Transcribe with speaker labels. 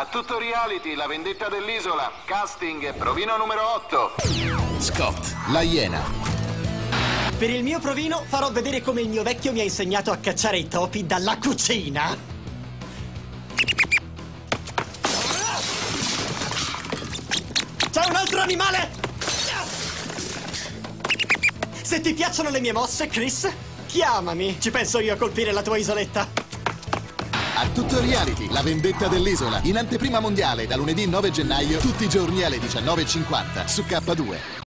Speaker 1: A tutto reality, la vendetta dell'isola. Casting, provino numero 8.
Speaker 2: Scott, la iena.
Speaker 3: Per il mio provino farò vedere come il mio vecchio mi ha insegnato a cacciare i topi dalla cucina. C'è un altro animale! Se ti piacciono le mie mosse, Chris, chiamami. Ci penso io a colpire la tua isoletta.
Speaker 2: A tutto reality, la vendetta dell'isola. In anteprima mondiale, da lunedì 9 gennaio, tutti i giorni alle 19.50 su K2.